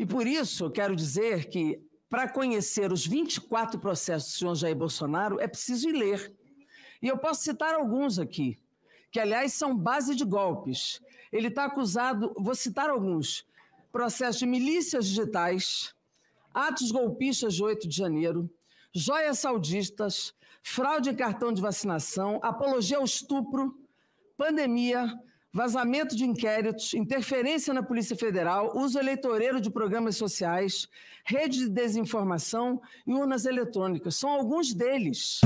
E por isso, eu quero dizer que, para conhecer os 24 processos do senhor Jair Bolsonaro, é preciso ir ler. E eu posso citar alguns aqui, que, aliás, são base de golpes. Ele está acusado, vou citar alguns: processo de milícias digitais, atos golpistas de 8 de janeiro, joias saudistas, fraude em cartão de vacinação, apologia ao estupro, pandemia, vazamento de inquéritos, interferência na Polícia Federal, uso eleitoreiro de programas sociais, rede de desinformação e urnas eletrônicas. São alguns deles.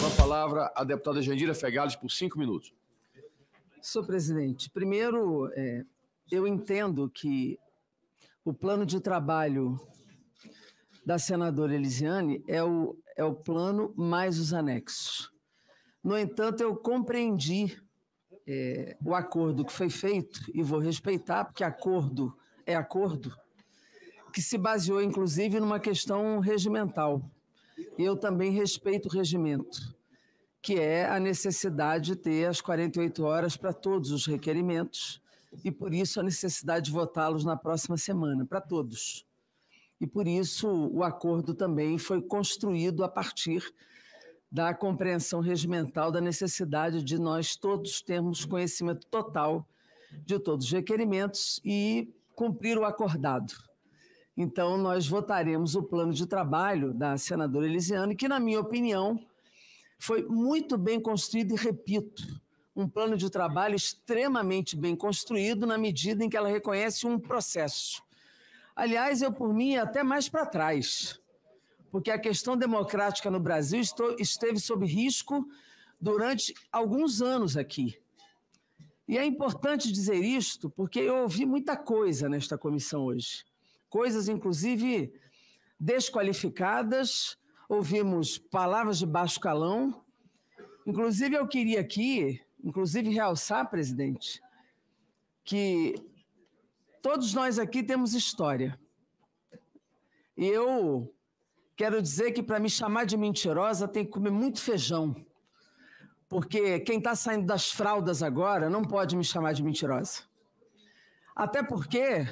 Com a palavra a deputada Jandira Fegales por cinco minutos. Senhor presidente, primeiro, é, eu entendo que o plano de trabalho da senadora Elisiane é o, é o plano mais os anexos. No entanto, eu compreendi é, o acordo que foi feito e vou respeitar, porque acordo é acordo, que se baseou inclusive numa questão regimental. E eu também respeito o regimento, que é a necessidade de ter as 48 horas para todos os requerimentos e por isso a necessidade de votá-los na próxima semana, para todos. E por isso o acordo também foi construído a partir da compreensão regimental da necessidade de nós todos termos conhecimento total de todos os requerimentos e cumprir o acordado. Então, nós votaremos o plano de trabalho da senadora Elisiane, que, na minha opinião, foi muito bem construído e, repito, um plano de trabalho extremamente bem construído na medida em que ela reconhece um processo. Aliás, eu, por mim, até mais para trás porque a questão democrática no Brasil esteve sob risco durante alguns anos aqui. E é importante dizer isto, porque eu ouvi muita coisa nesta comissão hoje. Coisas, inclusive, desqualificadas, ouvimos palavras de baixo calão. Inclusive, eu queria aqui, inclusive, realçar, presidente, que todos nós aqui temos história. E eu Quero dizer que para me chamar de mentirosa tem que comer muito feijão. Porque quem está saindo das fraldas agora não pode me chamar de mentirosa. Até porque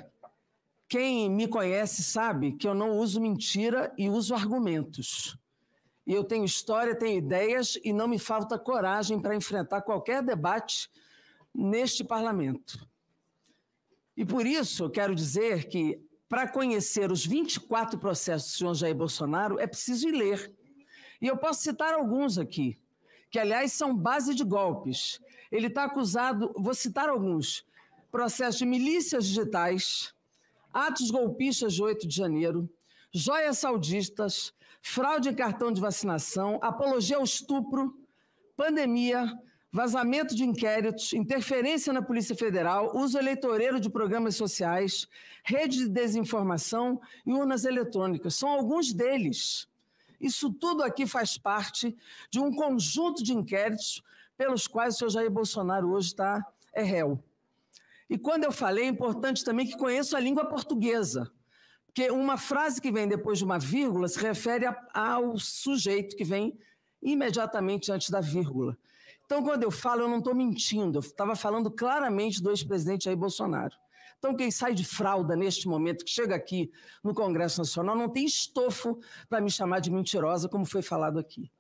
quem me conhece sabe que eu não uso mentira e uso argumentos. E eu tenho história, tenho ideias e não me falta coragem para enfrentar qualquer debate neste parlamento. E por isso eu quero dizer que para conhecer os 24 processos do senhor Jair Bolsonaro, é preciso ir ler. E eu posso citar alguns aqui, que, aliás, são base de golpes. Ele está acusado, vou citar alguns: processo de milícias digitais, atos golpistas de 8 de janeiro, joias saudistas, fraude em cartão de vacinação, apologia ao estupro, pandemia, vazamento de inquéritos, interferência na Polícia Federal, uso eleitoreiro de programas sociais, rede de desinformação e urnas eletrônicas. São alguns deles. Isso tudo aqui faz parte de um conjunto de inquéritos pelos quais o senhor Jair Bolsonaro hoje está é réu. E quando eu falei, é importante também que conheça a língua portuguesa, porque uma frase que vem depois de uma vírgula se refere ao sujeito que vem imediatamente antes da vírgula. Então, quando eu falo, eu não estou mentindo, eu estava falando claramente do ex-presidente Jair Bolsonaro. Então, quem sai de fralda neste momento, que chega aqui no Congresso Nacional, não tem estofo para me chamar de mentirosa, como foi falado aqui.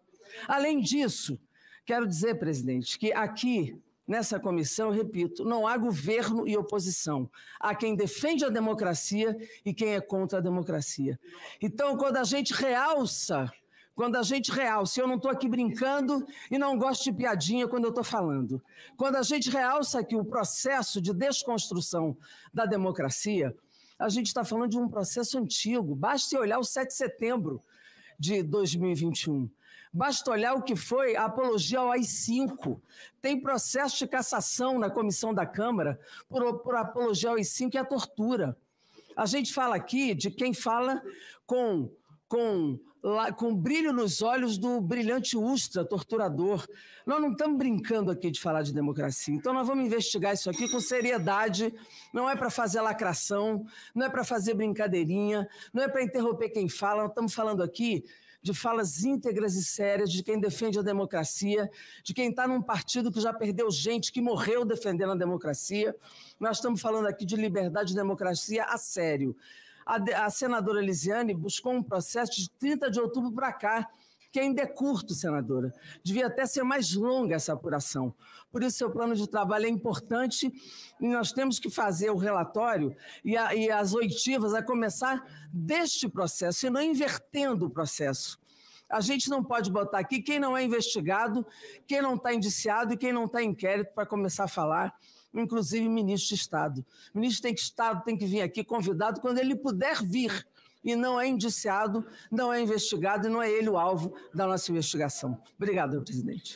Além disso, quero dizer, presidente, que aqui nessa comissão, repito, não há governo e oposição. Há quem defende a democracia e quem é contra a democracia. Então, quando a gente realça quando a gente realça, eu não estou aqui brincando e não gosto de piadinha quando eu estou falando. Quando a gente realça aqui o processo de desconstrução da democracia, a gente está falando de um processo antigo. Basta olhar o 7 de setembro de 2021. Basta olhar o que foi a apologia ao AI-5. Tem processo de cassação na comissão da Câmara por, por apologia ao AI-5 e a tortura. A gente fala aqui de quem fala com, com com brilho nos olhos do brilhante Ustra, torturador. Nós não estamos brincando aqui de falar de democracia. Então, nós vamos investigar isso aqui com seriedade. Não é para fazer lacração, não é para fazer brincadeirinha, não é para interromper quem fala. Nós estamos falando aqui de falas íntegras e sérias de quem defende a democracia, de quem está num partido que já perdeu gente, que morreu defendendo a democracia. Nós estamos falando aqui de liberdade e democracia a sério. A, a senadora Elisiane buscou um processo de 30 de outubro para cá, que ainda é curto, senadora. Devia até ser mais longa essa apuração. Por isso, seu plano de trabalho é importante e nós temos que fazer o relatório e, a, e as oitivas a começar deste processo e não invertendo o processo. A gente não pode botar aqui quem não é investigado, quem não está indiciado e quem não está em inquérito para começar a falar, inclusive ministro de Estado. O ministro tem que Estado tem que vir aqui convidado quando ele puder vir e não é indiciado, não é investigado e não é ele o alvo da nossa investigação. Obrigado, presidente.